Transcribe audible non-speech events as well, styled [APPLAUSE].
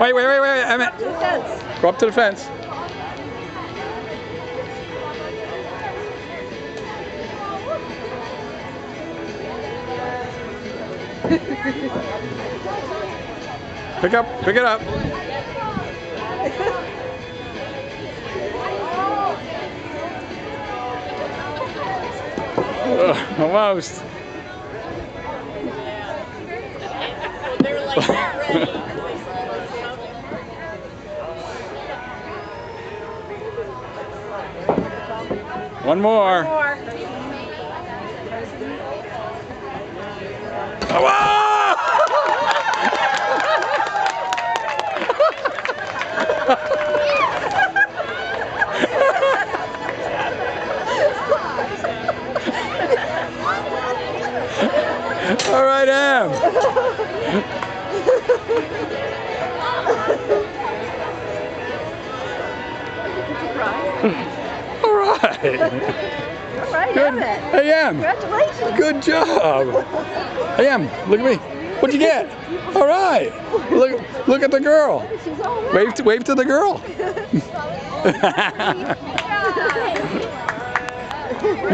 Wait, wait, wait, wait, Emmett. Go up to the fence. pick up, pick it up. Ugh, almost. They were like, ready." [LAUGHS] One more. More. All right, Em. [LAUGHS] All right. All right, Good. Hey, Congratulations. Good job. Hey, Em, look at me. What'd you get? All right. Look, look at the girl. Wave to, wave to the girl. [LAUGHS] [LAUGHS]